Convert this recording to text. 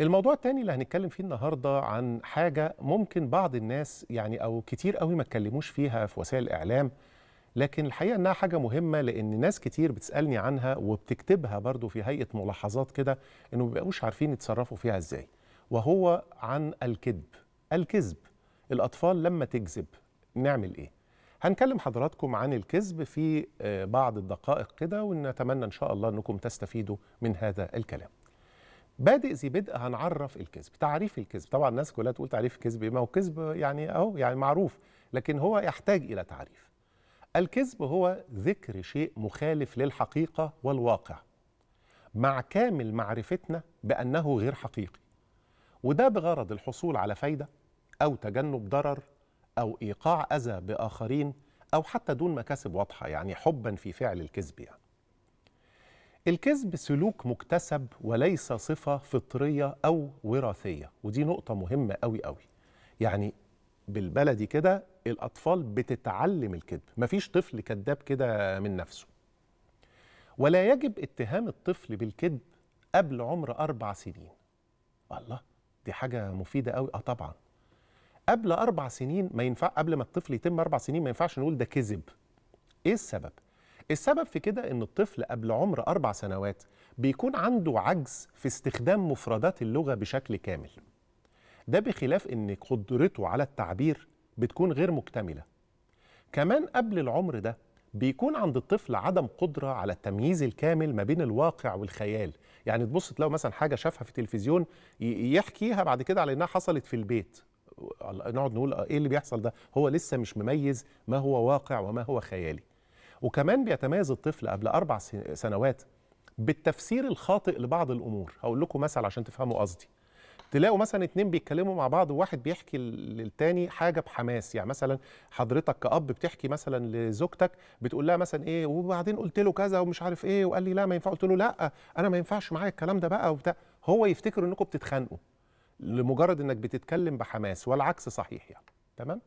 الموضوع التاني اللي هنتكلم فيه النهارده عن حاجة ممكن بعض الناس يعني أو كتير قوي ما اتكلموش فيها في وسائل الإعلام لكن الحقيقة إنها حاجة مهمة لأن ناس كتير بتسألني عنها وبتكتبها برضو في هيئة ملاحظات كده إنه ما بيبقوش عارفين يتصرفوا فيها إزاي. وهو عن الكذب الكذب. الأطفال لما تكذب نعمل إيه؟ هنكلم حضراتكم عن الكذب في آه، بعض الدقائق كده ونتمنى إن شاء الله إنكم تستفيدوا من هذا الكلام. بادئ ذي بدء هنعرف الكذب تعريف الكذب. طبعا الناس كلها تقول تعريف الكذب؟ ما هو كذب يعني أهو يعني معروف لكن هو يحتاج إلى تعريف. الكذب هو ذكر شيء مخالف للحقيقة والواقع مع كامل معرفتنا بأنه غير حقيقي. وده بغرض الحصول على فايدة أو تجنب ضرر أو إيقاع أذى بآخرين أو حتى دون مكاسب واضحة يعني حبا في فعل الكذب يعني. الكذب سلوك مكتسب وليس صفة فطرية أو وراثية. ودي نقطة مهمة أوي أوي. يعني بالبلدي كده الأطفال بتتعلم الكذب. مفيش طفل كذاب كده من نفسه. ولا يجب اتهام الطفل بالكذب قبل عمر أربع سنين. الله دي حاجة مفيدة أوي. آه طبعا. قبل أربع سنين ما ينفع قبل ما الطفل يتم أربع سنين ما ينفعش نقول ده كذب. إيه السبب؟ السبب في كده إن الطفل قبل عمر أربع سنوات بيكون عنده عجز في استخدام مفردات اللغة بشكل كامل. ده بخلاف إن قدرته على التعبير بتكون غير مكتملة. كمان قبل العمر ده بيكون عند الطفل عدم قدرة على التمييز الكامل ما بين الواقع والخيال. يعني تبص تلاقوا مثلا حاجة شافها في التلفزيون يحكيها بعد كده على إنها حصلت في البيت. نقعد نقول إيه اللي بيحصل ده؟ هو لسه مش مميز ما هو واقع وما هو خيالي. وكمان بيتميز الطفل قبل أربع سنوات بالتفسير الخاطئ لبعض الأمور. هقول لكم مثل عشان تفهموا قصدي. تلاقوا مثلا اتنين بيتكلموا مع بعض وواحد بيحكي للتاني حاجة بحماس. يعني مثلا حضرتك كأب بتحكي مثلا لزوجتك بتقول لها مثلا إيه وبعدين قلت له كذا ومش عارف إيه وقال لي لا ما ينفع. قلت له لا أنا ما ينفعش معايا الكلام ده بقى وبتاع. هو يفتكر إنكم بتتخانقوا لمجرد إنك بتتكلم بحماس والعكس صحيح يعني. تمام؟